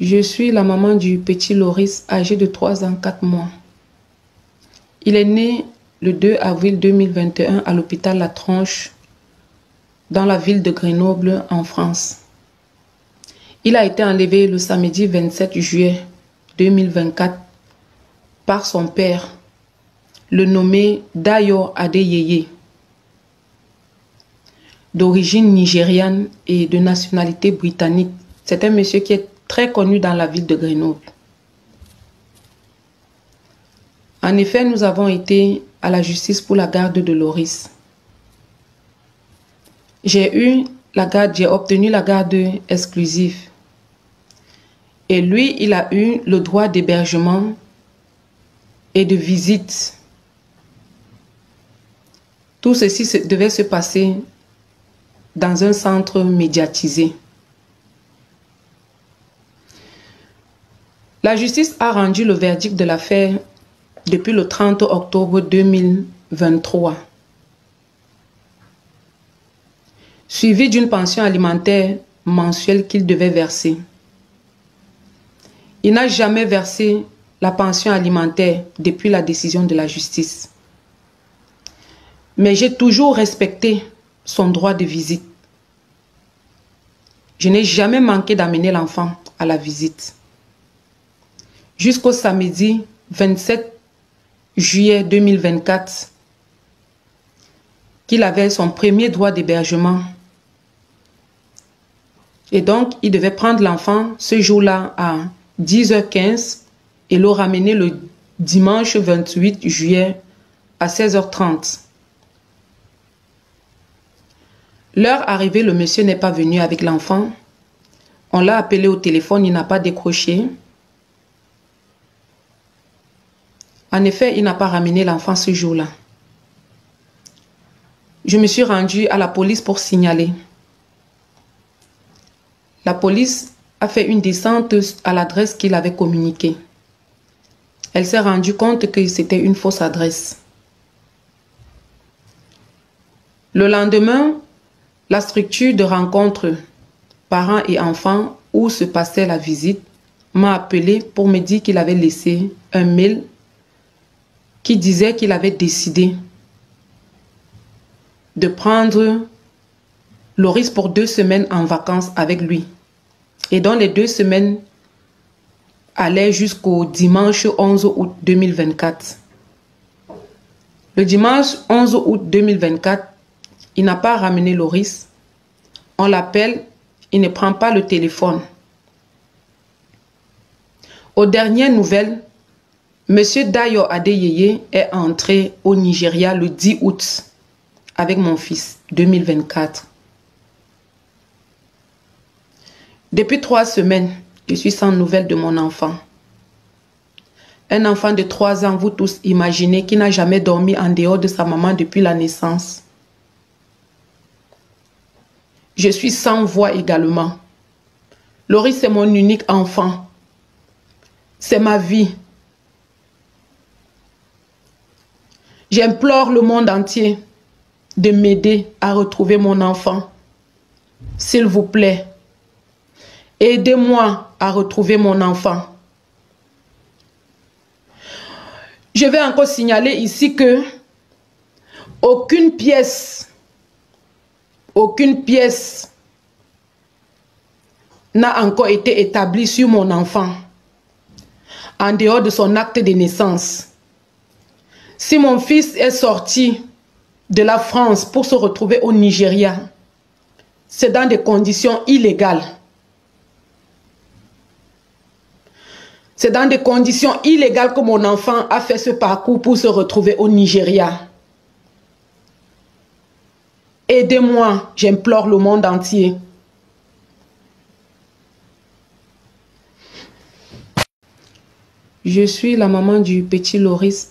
Je suis la maman du petit Loris âgé de 3 ans 4 mois. Il est né le 2 avril 2021 à l'hôpital La Tronche dans la ville de Grenoble en France. Il a été enlevé le samedi 27 juillet 2024 par son père, le nommé Dayo Adeyeye, d'origine nigériane et de nationalité britannique. C'est un monsieur qui est très connu dans la ville de Grenoble. En effet, nous avons été à la justice pour la garde de Loris. J'ai eu la garde, j'ai obtenu la garde exclusive. Et lui, il a eu le droit d'hébergement et de visite. Tout ceci devait se passer dans un centre médiatisé. La justice a rendu le verdict de l'affaire depuis le 30 octobre 2023, suivi d'une pension alimentaire mensuelle qu'il devait verser. Il n'a jamais versé la pension alimentaire depuis la décision de la justice. Mais j'ai toujours respecté son droit de visite. Je n'ai jamais manqué d'amener l'enfant à la visite jusqu'au samedi 27 juillet 2024 qu'il avait son premier droit d'hébergement. Et donc, il devait prendre l'enfant ce jour-là à 10h15 et le ramener le dimanche 28 juillet à 16h30. L'heure arrivée, le monsieur n'est pas venu avec l'enfant. On l'a appelé au téléphone, il n'a pas décroché. En effet, il n'a pas ramené l'enfant ce jour-là. Je me suis rendue à la police pour signaler. La police a fait une descente à l'adresse qu'il avait communiquée. Elle s'est rendue compte que c'était une fausse adresse. Le lendemain, la structure de rencontre parents et enfants où se passait la visite m'a appelé pour me dire qu'il avait laissé un mail qui disait qu'il avait décidé de prendre Loris pour deux semaines en vacances avec lui. Et dans les deux semaines allaient jusqu'au dimanche 11 août 2024. Le dimanche 11 août 2024, il n'a pas ramené Loris. On l'appelle, il ne prend pas le téléphone. Aux dernières nouvelles, Monsieur Dayo Adeyeye est entré au Nigeria le 10 août avec mon fils 2024. Depuis trois semaines, je suis sans nouvelles de mon enfant. Un enfant de trois ans, vous tous imaginez, qui n'a jamais dormi en dehors de sa maman depuis la naissance. Je suis sans voix également. Laurie, c'est mon unique enfant. C'est ma vie. J'implore le monde entier de m'aider à retrouver mon enfant. S'il vous plaît, aidez-moi à retrouver mon enfant. Je vais encore signaler ici que aucune pièce, aucune pièce n'a encore été établie sur mon enfant en dehors de son acte de naissance. Si mon fils est sorti de la France pour se retrouver au Nigeria, c'est dans des conditions illégales. C'est dans des conditions illégales que mon enfant a fait ce parcours pour se retrouver au Nigeria. Aidez-moi, j'implore le monde entier. Je suis la maman du petit Loris